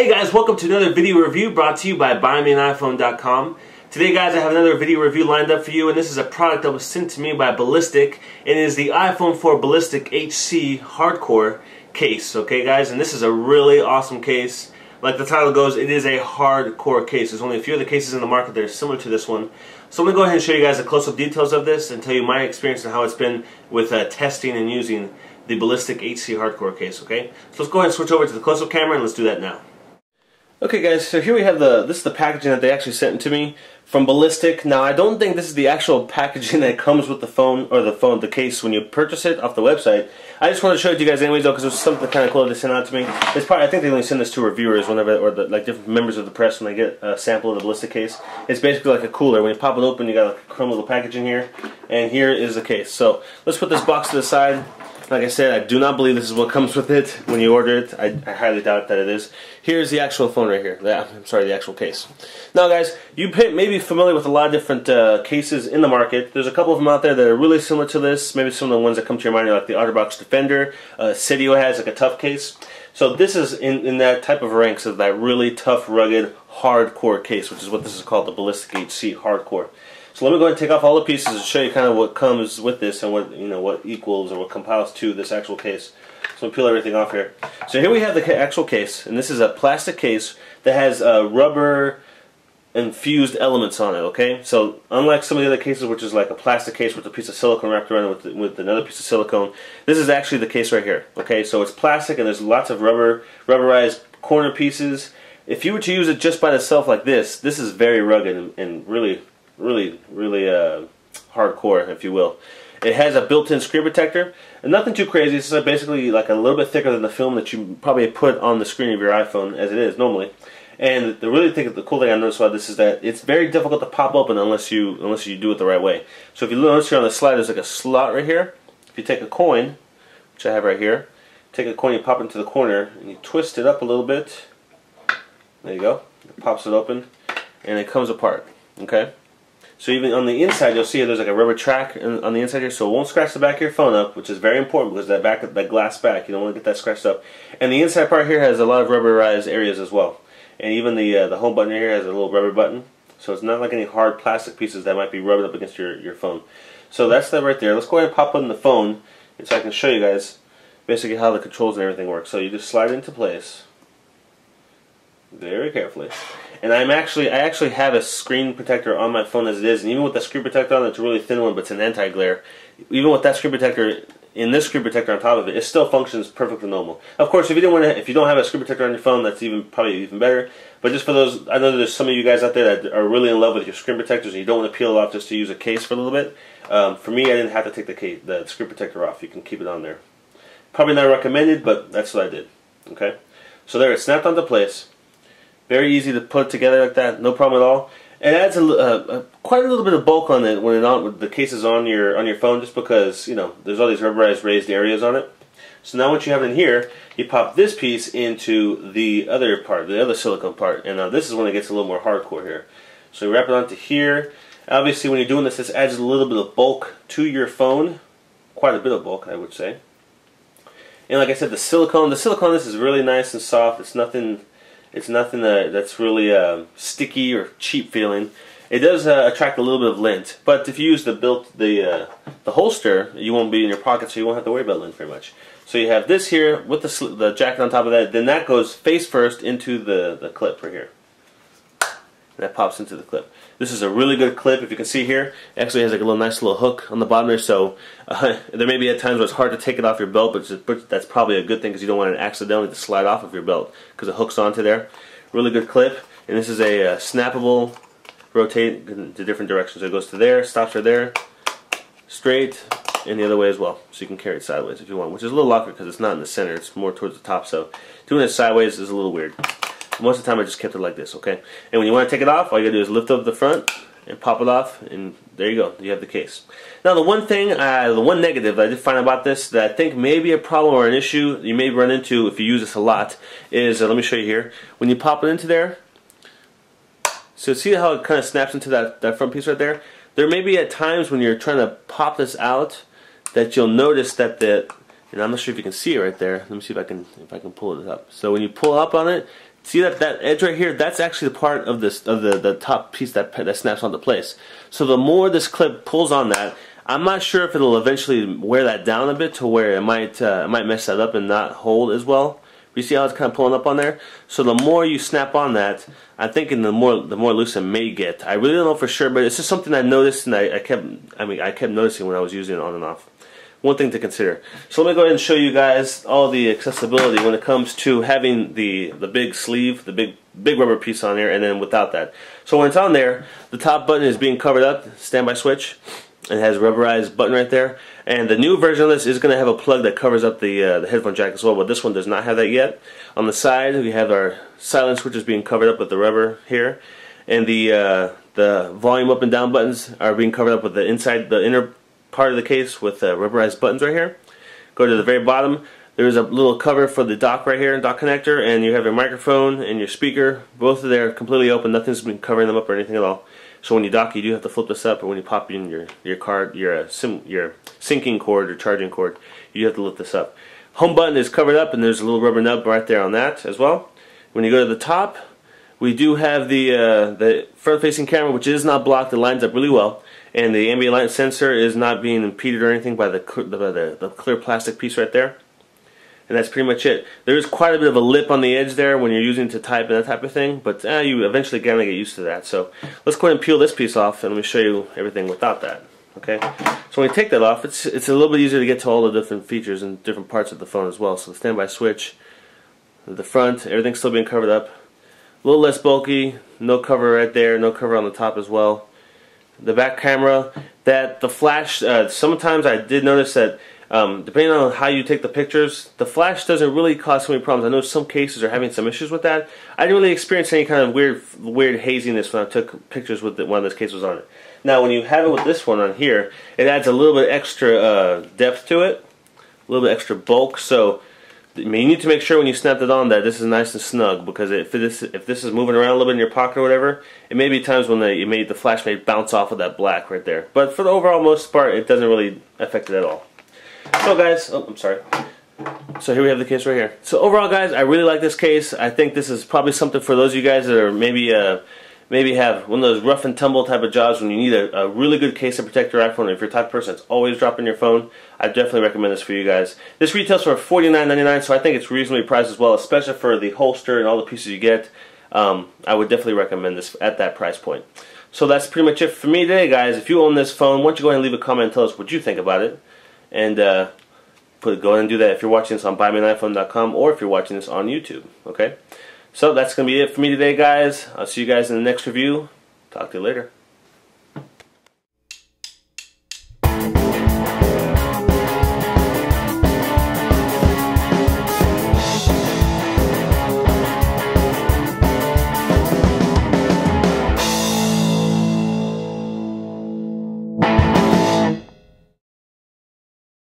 Hey guys, welcome to another video review brought to you by BuyMeAnIPhone.com. Today guys, I have another video review lined up for you and this is a product that was sent to me by Ballistic. and It is the iPhone 4 Ballistic HC Hardcore case, okay guys? And this is a really awesome case. Like the title goes, it is a hardcore case. There's only a few other cases in the market that are similar to this one. So I'm going to go ahead and show you guys the close-up details of this and tell you my experience and how it's been with uh, testing and using the Ballistic HC Hardcore case, okay? So let's go ahead and switch over to the close-up camera and let's do that now. Okay guys, so here we have the, this is the packaging that they actually sent to me from Ballistic. Now I don't think this is the actual packaging that comes with the phone, or the phone, the case when you purchase it off the website. I just wanted to show it to you guys anyways though, because it was something kind of cool they sent out to me. It's probably, I think they only send this to reviewers whenever, or the, like different members of the press when they get a sample of the Ballistic case. It's basically like a cooler. When you pop it open, you got like a chrome little packaging here, and here is the case. So let's put this box to the side. Like I said, I do not believe this is what comes with it when you order it. I, I highly doubt that it is. Here's the actual phone right here. Yeah, I'm sorry, the actual case. Now, guys, you may be familiar with a lot of different uh, cases in the market. There's a couple of them out there that are really similar to this. Maybe some of the ones that come to your mind are like the OtterBox Defender. Uh, has like a tough case. So this is in, in that type of ranks of that really tough, rugged, hardcore case, which is what this is called, the Ballistic HC Hardcore. So let me go ahead and take off all the pieces and show you kind of what comes with this and what you know what equals or what compiles to this actual case. So I'll peel everything off here. So here we have the actual case, and this is a plastic case that has uh, rubber infused elements on it. Okay, so unlike some of the other cases, which is like a plastic case with a piece of silicone wrapped around it with, with another piece of silicone, this is actually the case right here. Okay, so it's plastic and there's lots of rubber rubberized corner pieces. If you were to use it just by itself like this, this is very rugged and, and really really, really uh, hardcore, if you will. It has a built-in screen protector, and nothing too crazy. It's basically like a little bit thicker than the film that you probably put on the screen of your iPhone, as it is normally. And the really thing, the cool thing I noticed about this is that it's very difficult to pop open unless you unless you do it the right way. So if you notice here on the slide, there's like a slot right here. If you take a coin, which I have right here, take a coin, you pop it into the corner, and you twist it up a little bit. There you go. It pops it open, and it comes apart. Okay. So even on the inside, you'll see there's like a rubber track on the inside here, so it won't scratch the back of your phone up, which is very important because that back, that glass back, you don't want to get that scratched up. And the inside part here has a lot of rubberized areas as well. And even the uh, the home button here has a little rubber button, so it's not like any hard plastic pieces that might be rubbed up against your, your phone. So that's that right there. Let's go ahead and pop in the phone, so I can show you guys basically how the controls and everything work. So you just slide it into place very carefully. And I'm actually, I actually have a screen protector on my phone as it is, and even with the screen protector on, it's a really thin one, but it's an anti-glare. Even with that screen protector, in this screen protector on top of it, it still functions perfectly normal. Of course, if you don't want to, if you don't have a screen protector on your phone, that's even probably even better. But just for those, I know there's some of you guys out there that are really in love with your screen protectors, and you don't want to peel it off just to use a case for a little bit. Um, for me, I didn't have to take the case, the screen protector off. You can keep it on there. Probably not recommended, but that's what I did. Okay, so there, it snapped onto place. Very easy to put together like that, no problem at all. It adds a, a, uh, uh, quite a little bit of bulk on it when on, the case is on your on your phone, just because you know there's all these rubberized raised areas on it. So now what you have in here, you pop this piece into the other part, the other silicone part, and now this is when it gets a little more hardcore here. So you wrap it onto here. Obviously, when you're doing this, this adds a little bit of bulk to your phone, quite a bit of bulk, I would say. And like I said, the silicone, the silicone, this is really nice and soft. It's nothing it's nothing that, that's really uh, sticky or cheap feeling. It does uh, attract a little bit of lint, but if you use the built the uh, the holster, you won't be in your pocket, so you won't have to worry about lint very much. So you have this here with the the jacket on top of that. Then that goes face first into the the clip right here that pops into the clip. This is a really good clip. If you can see here, it actually has like a little nice little hook on the bottom there. So uh, there may be at times where it's hard to take it off your belt, but, just, but that's probably a good thing because you don't want it accidentally to slide off of your belt because it hooks onto there. Really good clip. And this is a uh, snappable rotate to different directions. So it goes to there, stops right there, straight, and the other way as well. So you can carry it sideways if you want, which is a little awkward because it's not in the center. It's more towards the top. So doing it sideways is a little weird. Most of the time I just kept it like this, okay? And when you want to take it off, all you gotta do is lift up the front and pop it off, and there you go, you have the case. Now the one thing, uh, the one negative I did find about this that I think may be a problem or an issue you may run into if you use this a lot is, uh, let me show you here, when you pop it into there, so see how it kind of snaps into that, that front piece right there? There may be at times when you're trying to pop this out that you'll notice that the and I'm not sure if you can see it right there. Let me see if I can if I can pull it up. So when you pull up on it, See that that edge right here? That's actually the part of this of the the top piece that that snaps onto place. So the more this clip pulls on that, I'm not sure if it'll eventually wear that down a bit to where it might uh, it might mess that up and not hold as well. You see how it's kind of pulling up on there? So the more you snap on that, I'm thinking the more the more loose it may get. I really don't know for sure, but it's just something I noticed and I, I kept I mean I kept noticing when I was using it on and off one thing to consider. So let me go ahead and show you guys all the accessibility when it comes to having the, the big sleeve, the big big rubber piece on there, and then without that. So when it's on there, the top button is being covered up, standby switch. It has rubberized button right there. And the new version of this is going to have a plug that covers up the, uh, the headphone jack as well, but this one does not have that yet. On the side, we have our silent switches being covered up with the rubber here. And the, uh, the volume up and down buttons are being covered up with the inside, the inner part of the case with uh, rubberized buttons right here. Go to the very bottom. There's a little cover for the dock right here, dock connector, and you have your microphone and your speaker. Both are completely open. Nothing's been covering them up or anything at all. So when you dock, you do have to flip this up, or when you pop in your your card, your uh, sim, your syncing cord or charging cord, you have to lift this up. Home button is covered up, and there's a little rubber nub right there on that as well. When you go to the top, we do have the uh, the front-facing camera, which is not blocked. It lines up really well and the ambient light sensor is not being impeded or anything by the, by the, the clear plastic piece right there. And that's pretty much it. There is quite a bit of a lip on the edge there when you're using to type and that type of thing, but eh, you eventually kind of get used to that. So let's go ahead and peel this piece off and let me show you everything without that. Okay, so when you take that off, it's it's a little bit easier to get to all the different features and different parts of the phone as well. So the standby switch, the front, everything's still being covered up. A little less bulky, no cover right there, no cover on the top as well. The back camera that the flash uh, sometimes I did notice that um, depending on how you take the pictures the flash doesn't really cause so many problems. I know some cases are having some issues with that. I didn't really experience any kind of weird weird haziness when I took pictures with one of those cases on it. Now when you have it with this one on here it adds a little bit extra uh, depth to it a little bit extra bulk. So you need to make sure when you snap it on that this is nice and snug because if this if this is moving around a little bit in your pocket or whatever, it may be times when the you made the flash may bounce off of that black right there. But for the overall most part, it doesn't really affect it at all. So guys, oh, I'm sorry. So here we have the case right here. So overall, guys, I really like this case. I think this is probably something for those of you guys that are maybe uh, maybe have one of those rough and tumble type of jobs when you need a, a really good case to protect your iPhone. If you're type of person that's always dropping your phone, I definitely recommend this for you guys. This retails for $49.99, so I think it's reasonably priced as well, especially for the holster and all the pieces you get. Um, I would definitely recommend this at that price point. So that's pretty much it for me today, guys. If you own this phone, why don't you go ahead and leave a comment and tell us what you think about it. And uh, put, go ahead and do that if you're watching this on buymeaniphone.com or if you're watching this on YouTube. Okay? So that's going to be it for me today, guys. I'll see you guys in the next review. Talk to you later.